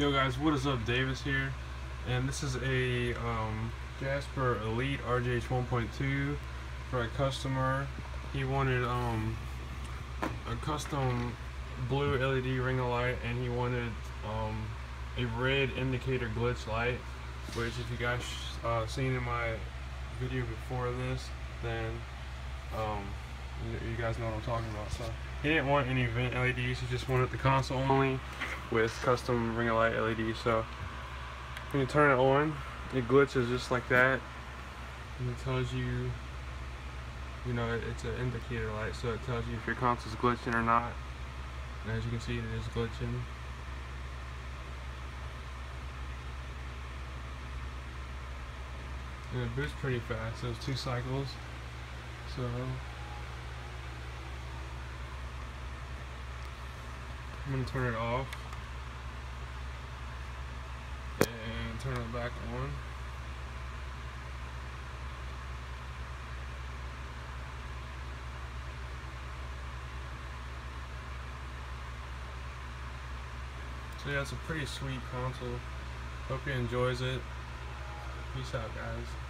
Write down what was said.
Yo guys, what is up? Davis here, and this is a um, Jasper Elite RGH 1.2 for a customer. He wanted um, a custom blue LED ring of light, and he wanted um, a red indicator glitch light. Which, if you guys uh, seen in my video before this, then um, you, you guys know what I'm talking about. So he didn't want any vent LEDs. He just wanted the console only with custom ring of light LED. So when you turn it on, it glitches just like that, and it tells you, you know, it, it's an indicator light, so it tells you if your console's glitching or not. And as you can see, it is glitching. And it boots pretty fast. Those two cycles. So I'm gonna turn it off and turn it back on. So yeah, it's a pretty sweet console. Hope you enjoys it. Peace out, guys.